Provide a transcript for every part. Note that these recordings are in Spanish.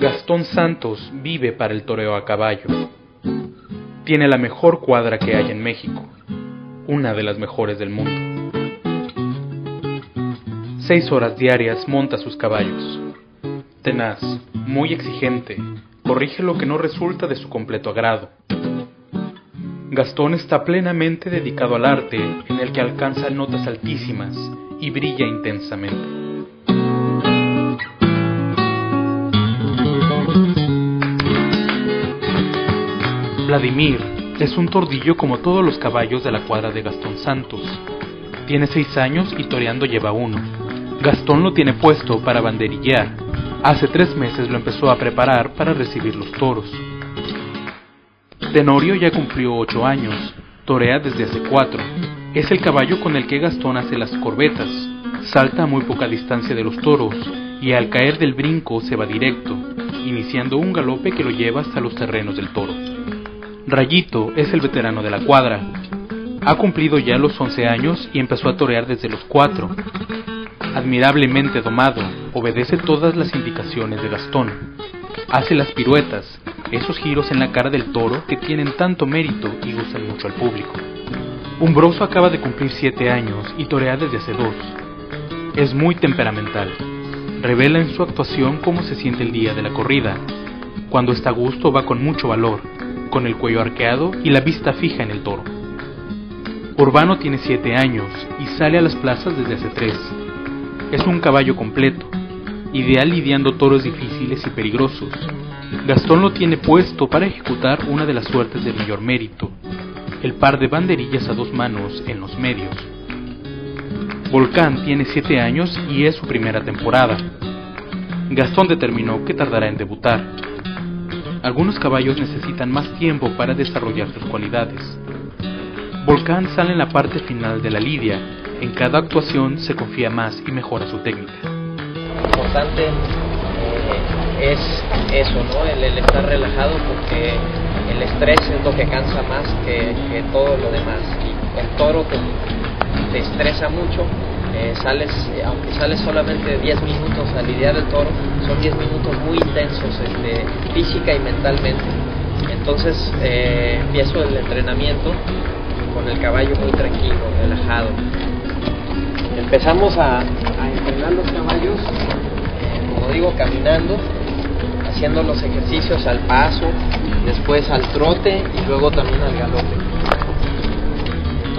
Gastón Santos vive para el toreo a caballo. Tiene la mejor cuadra que hay en México, una de las mejores del mundo. Seis horas diarias monta sus caballos. Tenaz, muy exigente, corrige lo que no resulta de su completo agrado. Gastón está plenamente dedicado al arte en el que alcanza notas altísimas y brilla intensamente. Vladimir es un tordillo como todos los caballos de la cuadra de Gastón Santos. Tiene seis años y toreando lleva uno. Gastón lo tiene puesto para banderillear. Hace tres meses lo empezó a preparar para recibir los toros. Tenorio ya cumplió ocho años, torea desde hace cuatro. Es el caballo con el que Gastón hace las corbetas. Salta a muy poca distancia de los toros y al caer del brinco se va directo, iniciando un galope que lo lleva hasta los terrenos del toro. Rayito es el veterano de la cuadra. Ha cumplido ya los 11 años y empezó a torear desde los 4. Admirablemente domado, obedece todas las indicaciones de Gastón. Hace las piruetas, esos giros en la cara del toro que tienen tanto mérito y gustan mucho al público. Umbroso acaba de cumplir 7 años y torea desde hace dos. Es muy temperamental. Revela en su actuación cómo se siente el día de la corrida. Cuando está a gusto va con mucho valor con el cuello arqueado y la vista fija en el toro. Urbano tiene siete años y sale a las plazas desde hace tres. Es un caballo completo, ideal lidiando toros difíciles y peligrosos. Gastón lo tiene puesto para ejecutar una de las suertes de mayor mérito, el par de banderillas a dos manos en los medios. Volcán tiene siete años y es su primera temporada. Gastón determinó que tardará en debutar, algunos caballos necesitan más tiempo para desarrollar sus cualidades. Volcán sale en la parte final de la lidia. En cada actuación se confía más y mejora su técnica. Lo importante eh, es eso, ¿no? El, estar relajado porque el estrés es lo que cansa más que, todo lo demás. Y el toro te estresa mucho eh, sales, eh, aunque sales solamente 10 minutos a lidiar el toro, son 10 minutos muy intensos este, física y mentalmente. Entonces eh, empiezo el entrenamiento con el caballo muy tranquilo, relajado. Empezamos a, entrenar los caballos, como digo, caminando, haciendo los ejercicios al paso, después al trote y luego también al galope.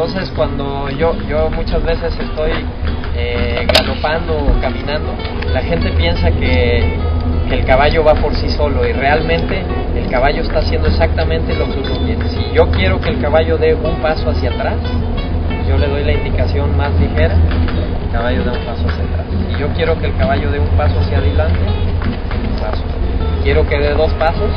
Entonces cuando yo, yo muchas veces estoy eh, galopando o caminando, la gente piensa que, el caballo va por sí solo y realmente el caballo está haciendo exactamente lo que uno quiere. Si yo quiero que el caballo dé un paso hacia atrás, yo le doy la indicación más ligera, el caballo da un paso hacia atrás. Si yo quiero que el caballo dé un paso hacia adelante, un paso. Quiero que dé dos pasos,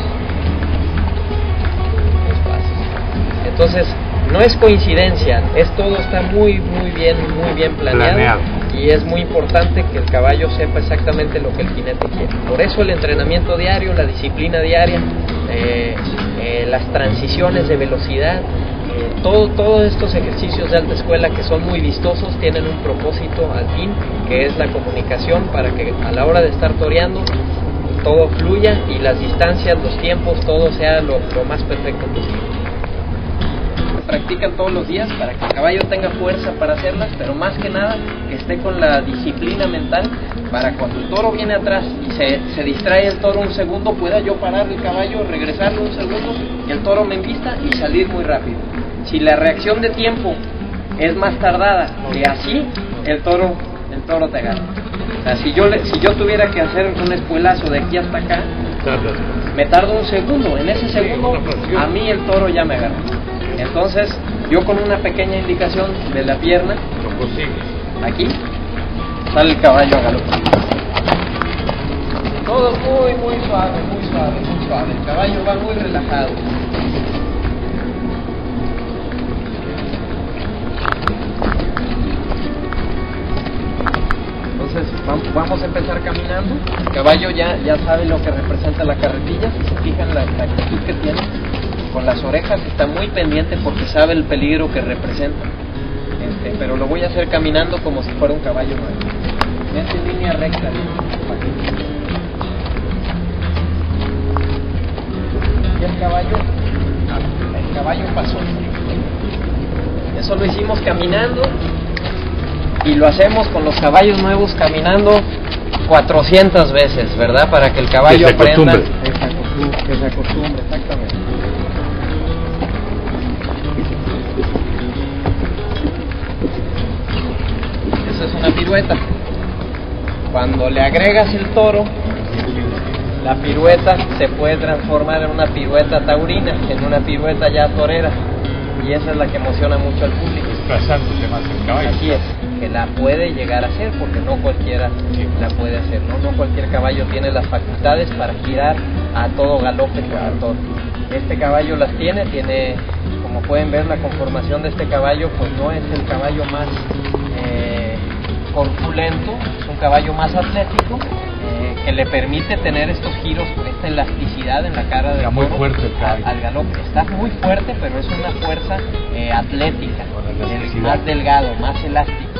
dos pasos. Entonces, no es coincidencia, es todo está muy muy bien muy bien planeado, y es muy importante que el caballo sepa exactamente lo que el jinete quiere. Por eso el entrenamiento diario, la disciplina diaria, eh, eh, las transiciones de velocidad, eh, todo, todos estos ejercicios de alta escuela que son muy vistosos tienen un propósito al fin, que es la comunicación para que a la hora de estar toreando todo fluya y las distancias, los tiempos, todo sea lo más perfecto posible practican todos los días para que el caballo tenga fuerza para hacerlas, pero más que nada que esté con la disciplina mental para cuando el toro viene atrás y se, se distrae el toro un segundo, pueda yo parar el caballo, regresarlo un segundo, y el toro me invista y salir muy rápido. Si la reacción de tiempo es más tardada que así, el toro, el toro te gana. O sea, si yo, si yo tuviera que hacer un espuelazo de aquí hasta acá, me tardo un segundo. En ese segundo, a mí el toro ya me agarra. Entonces, yo con una pequeña indicación de la pierna, aquí, sale el caballo a galopar. Todo muy, muy suave, muy suave, muy suave. El caballo va muy relajado. Vamos a empezar caminando. El caballo ya, ya sabe lo que representa la carretilla, si se fijan la, la actitud que tiene con las orejas está muy pendiente porque sabe el peligro que representa. Este, pero lo voy a hacer caminando como si fuera un caballo nuevo. En línea recta. y el caballo, el caballo pasó. Eso lo hicimos caminando y lo hacemos con los caballos nuevos caminando 400 veces, ¿verdad? Para que el caballo aprenda. Que se acostumbre, exactamente. Esa es una pirueta. Cuando le agregas el toro, la pirueta se puede transformar en una pirueta taurina, en una pirueta ya torera. Y esa es la que emociona mucho al público. Desplazándose más el caballo. Así es, que la puede llegar a hacer, porque no cualquiera la puede hacer, ¿no? No cualquier caballo tiene las facultades para girar a todo galope todo. Este caballo las tiene, tiene, como pueden ver, la conformación de este caballo, pues no es el caballo más eh, corpulento, es un caballo más atlético, que le permite tener estos giros, esta elasticidad en la cara del muy fuerte el al, al, galope. Está muy fuerte, pero es una fuerza eh, atlética, más delgado, más elástico.